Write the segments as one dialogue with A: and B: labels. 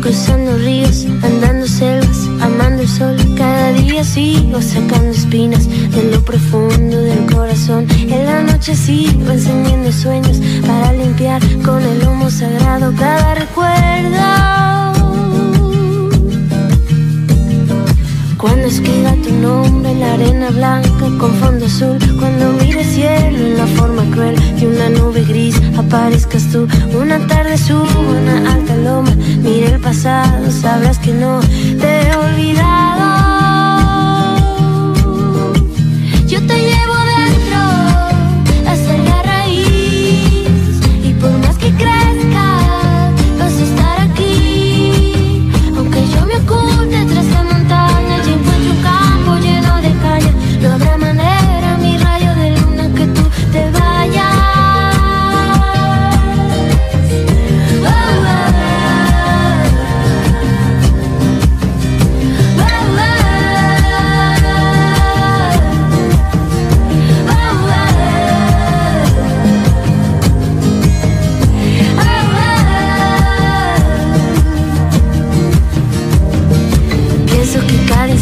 A: cruzando ríos, andando selvas, amando el sol. Cada día sigo sacando espinas de lo profundo del corazón. En la noche sigo encendiendo sueños para limpiar con el humo sagrado cada recuerdo. Arena blanca con fondo azul, cuando mire cielo en la forma cruel de una nube gris, aparezcas tú. Una tarde subo una alta loma, mire el pasado, sabrás que no te he olvidado.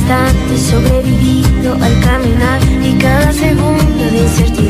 A: Instante sobrevivido al caminar y cada segundo de incertidumbre,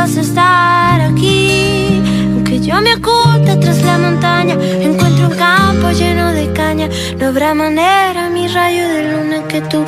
A: vas a estar aquí. Aunque yo me oculte tras la montaña, encuentro un campo lleno de caña. No habrá manera, mi rayo de luna, que tú